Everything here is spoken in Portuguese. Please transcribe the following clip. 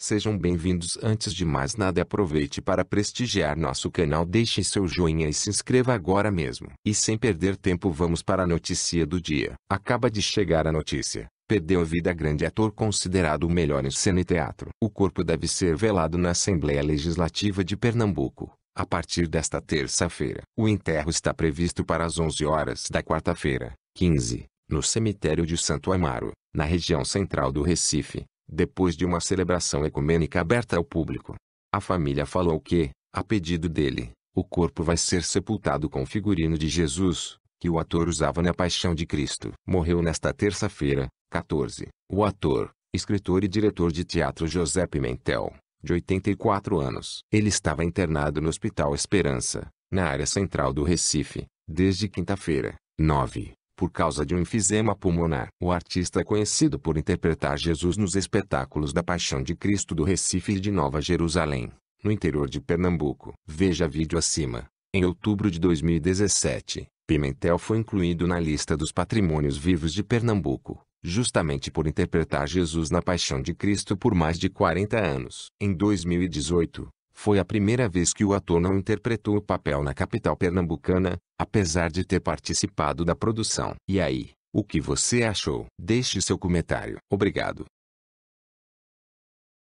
Sejam bem-vindos. Antes de mais nada, aproveite para prestigiar nosso canal, deixe seu joinha e se inscreva agora mesmo. E sem perder tempo, vamos para a notícia do dia. Acaba de chegar a notícia. Perdeu a vida grande ator considerado o melhor em cena e teatro. O corpo deve ser velado na Assembleia Legislativa de Pernambuco. A partir desta terça-feira, o enterro está previsto para as 11 horas da quarta-feira, 15, no cemitério de Santo Amaro, na região central do Recife depois de uma celebração ecumênica aberta ao público. A família falou que, a pedido dele, o corpo vai ser sepultado com o figurino de Jesus, que o ator usava na Paixão de Cristo. Morreu nesta terça-feira, 14, o ator, escritor e diretor de teatro José Pimentel, de 84 anos. Ele estava internado no Hospital Esperança, na área central do Recife, desde quinta-feira, 9, por causa de um enfisema pulmonar. O artista é conhecido por interpretar Jesus nos espetáculos da Paixão de Cristo do Recife e de Nova Jerusalém, no interior de Pernambuco. Veja vídeo acima. Em outubro de 2017, Pimentel foi incluído na lista dos patrimônios vivos de Pernambuco, justamente por interpretar Jesus na Paixão de Cristo por mais de 40 anos. Em 2018, foi a primeira vez que o ator não interpretou o papel na capital pernambucana, apesar de ter participado da produção. E aí, o que você achou? Deixe seu comentário. Obrigado.